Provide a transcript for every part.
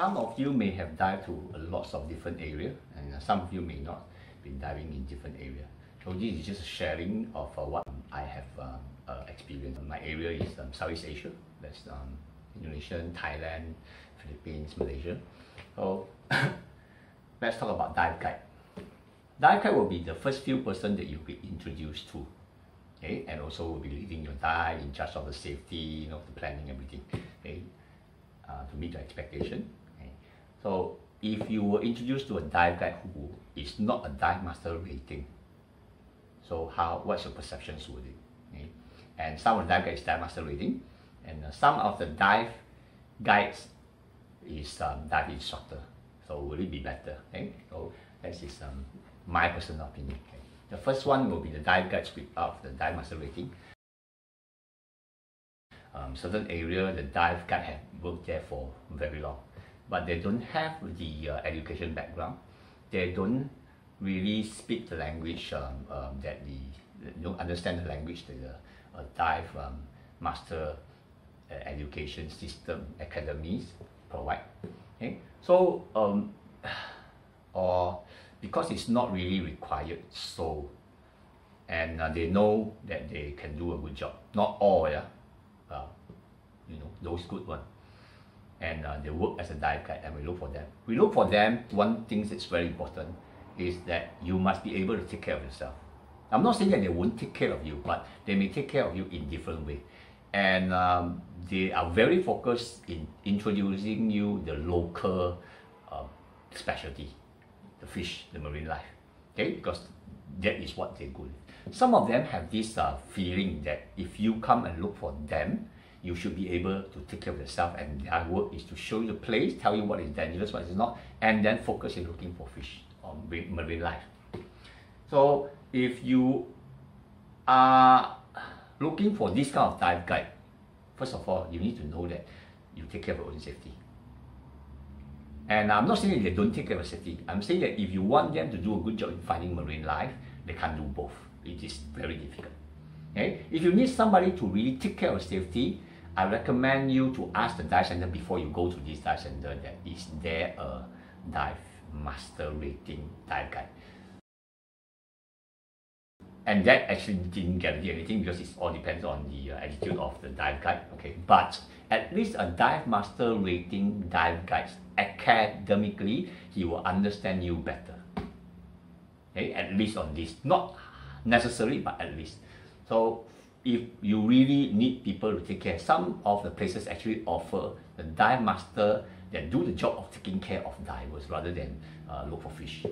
some of you may have dived to a lots of different areas, and uh, some of you may not been diving in different areas. So this is just a sharing of uh, what I have um, uh, experienced. My area is um, Southeast Asia. That's um, Indonesia, Thailand, Philippines, Malaysia. So let's talk about dive guide. Dive guide will be the first few person that you'll be introduced to. Okay, and also will be leading your dive in charge of the safety, you know, the planning, everything. Okay, uh, to meet your expectation. So if you were introduced to a dive guide who is not a dive master rating, so how what's your perceptions with it? Okay. And some of the dive guides dive master rating, and uh, some of the dive guides is um, dive instructor. So will it be better? Okay. So that is um, my personal opinion. Okay. The first one will be the dive guides of the dive master rating um, certain area the dive guide have worked there for very long but they don't have the uh, education background. They don't really speak the language um, um, that the don't understand the language that the uh, dive um, master uh, education system academies provide. Okay? So um, or because it's not really required so and uh, they know that they can do a good job. Not all yeah? Uh, you know those good one and uh, they work as a dive guide and we look for them. We look for them one thing that's very important is that you must be able to take care of yourself. I'm not saying that they won't take care of you but they may take care of you in different way. And um, they are very focused in introducing you the local uh, specialty the fish the marine life okay? Because that is what they're good. Some of them have this uh, feeling that if you come and look for them, you should be able to take care of yourself and their work is to show you the place, tell you what is dangerous, what is not, and then focus in looking for fish or marine life. So if you are looking for this kind of dive guide, first of all, you need to know that you take care of your own safety. And I'm not saying they don't take care of safety. I'm saying that if you want them to do a good job in finding marine life, they can't do both it is very difficult. Okay? If you need somebody to really take care of safety, I recommend you to ask the dive center before you go to this dive center that is there a dive master rating dive guide. And that actually didn't guarantee anything because it all depends on the uh, attitude of the dive guide. Okay, but at least a dive master rating dive guide academically, he will understand you better. Okay, at least on this, not necessary, but at least. So if you really need people to take care, some of the places actually offer the dive master that do the job of taking care of divers rather than uh, look for fish.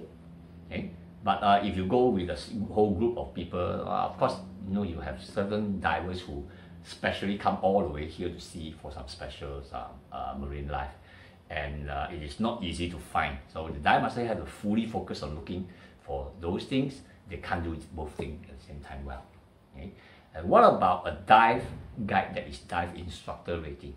Okay? But uh, if you go with a whole group of people, uh, of course, you know, you have certain divers who specially come all the way here to see for some special uh, uh, marine life. And uh, it is not easy to find. So the dive master has to fully focus on looking for those things they can't do both things at the same time well. Okay? And what about a dive guide that is dive instructor rating?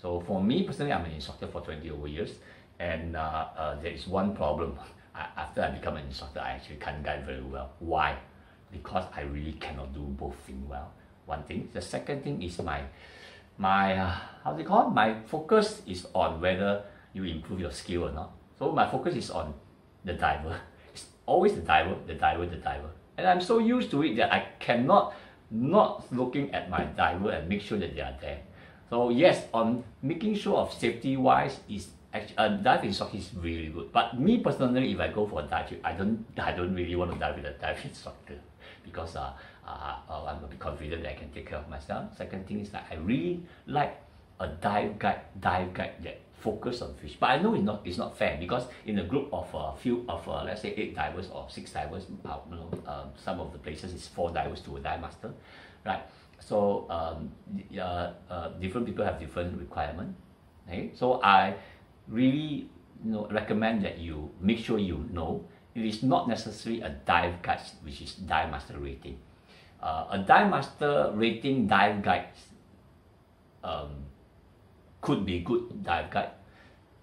So for me personally, I'm an instructor for 20 over years, and uh, uh, there is one problem. I, after I become an instructor, I actually can't guide very well. Why? Because I really cannot do both things well. One thing. The second thing is my my uh, how do you call it? My focus is on whether you improve your skill or not. So my focus is on the diver It's always the diver, the diver, the diver. And I'm so used to it that I cannot not looking at my diver and make sure that they are there. So yes, on making sure of safety wise is actually a dive instructor is really good. But me personally, if I go for a dive, I don't I don't really want to dive with a dive instructor because uh, uh, uh, I'm a bit confident that I can take care of myself. Second thing is that I really like a dive guide, dive guide that focus on fish. But I know it's not it's not fair because in a group of a few of uh, let's say eight divers or six divers, you know, um, some of the places is four divers to a dive master, right? So um, uh, uh, different people have different requirement. Okay? So I really you know recommend that you make sure you know it is not necessarily a dive guide which is dive master rating. Uh, a dive master rating dive guide um, could be good dive guide,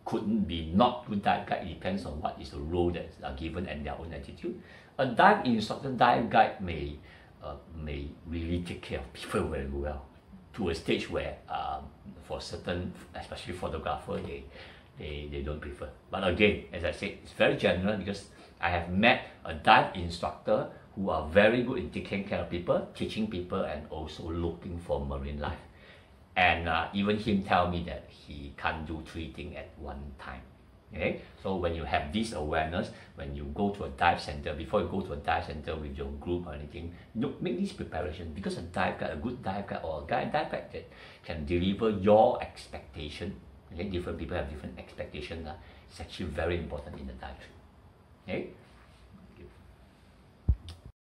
couldn't be not good dive guide. It depends on what is the role that are given and their own attitude. A dive instructor, dive guide may uh, may really take care of people very well, to a stage where um, for certain, especially photographer, they, they, they don't prefer. But again, as I said, it's very general because I have met a dive instructor who are very good in taking care of people, teaching people, and also looking for marine life. And uh, even him tell me that he can't do three things at one time. Okay, so when you have this awareness, when you go to a dive center, before you go to a dive center with your group or anything, you make this preparation because a dive guide, a good dive guide or a guide dive guide that can deliver your expectation. Okay, different people have different expectations. Uh, it's actually very important in the dive. Okay,